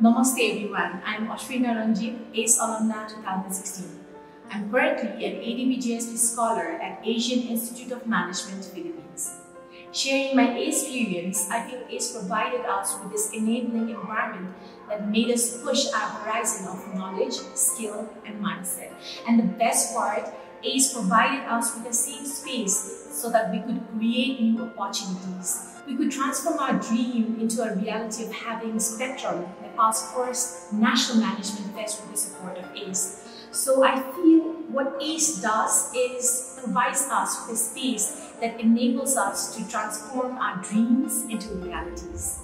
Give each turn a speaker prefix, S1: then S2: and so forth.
S1: Namaste everyone, I'm Ashrina Ranjit, ACE Alumna 2016. I'm currently an ADB Scholar at Asian Institute of Management, Philippines. Sharing my ACE experience, I feel ACE provided us with this enabling environment that made us push our horizon of knowledge, skill, and mindset. And the best part, ACE provided us with a safe space so that we could create new opportunities we could transform our dream into a reality of having Spectrum, Nepal's first national management fest with the support of ACE. So I feel what ACE does is provides us with a space that enables us to transform our dreams into realities.